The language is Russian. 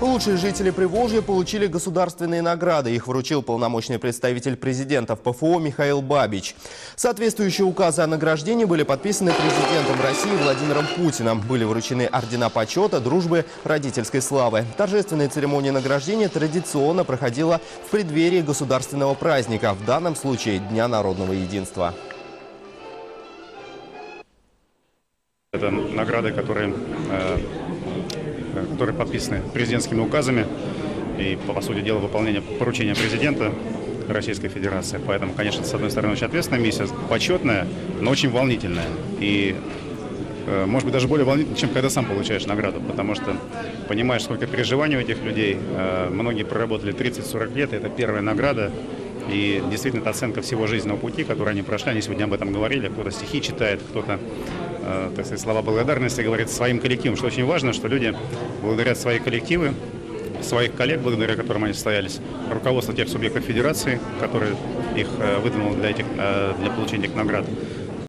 Лучшие жители Приволжья получили государственные награды. Их вручил полномочный представитель президента в ПФО Михаил Бабич. Соответствующие указы о награждении были подписаны президентом России Владимиром Путиным. Были вручены ордена почета, дружбы, родительской славы. Торжественная церемония награждения традиционно проходила в преддверии государственного праздника, в данном случае Дня народного единства. Это награды, которые, э, которые подписаны президентскими указами и, по сути дела, выполнение поручения президента Российской Федерации. Поэтому, конечно, с одной стороны, очень ответственная миссия, почетная, но очень волнительная. И, э, может быть, даже более волнительная, чем когда сам получаешь награду, потому что понимаешь, сколько переживаний у этих людей. Э, Многие проработали 30-40 лет, и это первая награда. И действительно, это оценка всего жизненного пути, который они прошли. Они сегодня об этом говорили. Кто-то стихи читает, кто-то э, так сказать, слова благодарности говорит своим коллективам, что очень важно, что люди благодарят свои коллективы, своих коллег, благодаря которым они состоялись, руководство тех субъектов федерации, которые их э, выдвинул для, этих, э, для получения этих наград,